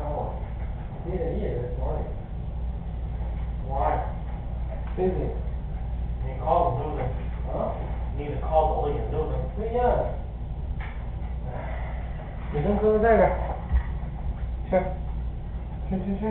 someone. He did it here this morning. Why? Busy. You the Newman. Huh? You need to call the league and Newman. But yeah. 你跟哥哥带着，去，去去去去。